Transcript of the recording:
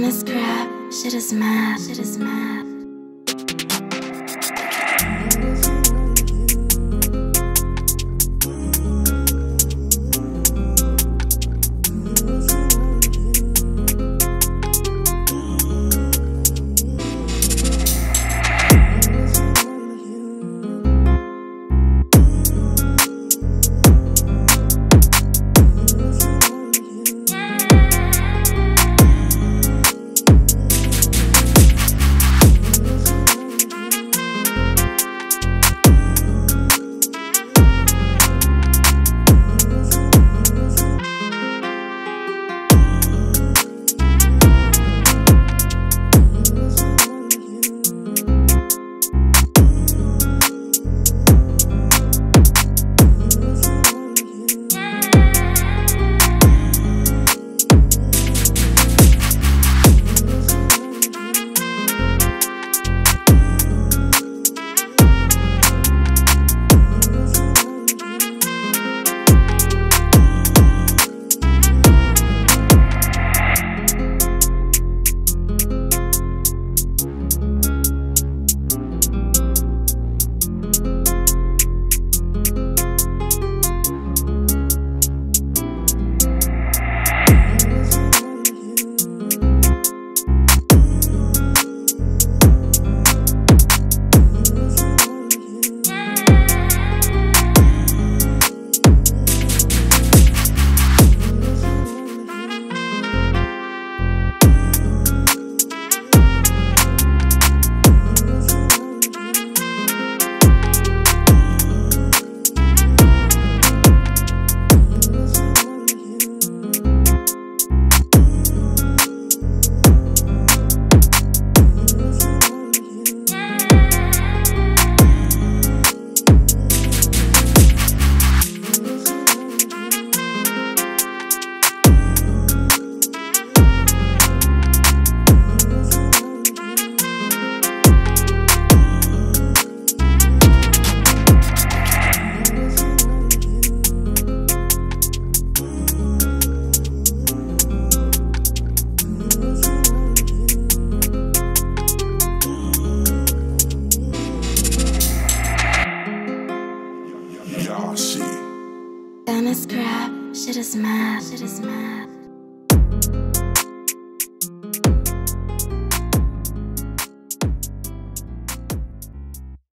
Dennis crap, shit is mad, shit is mad. See. Dennis crap, shit is mad, shit is mad.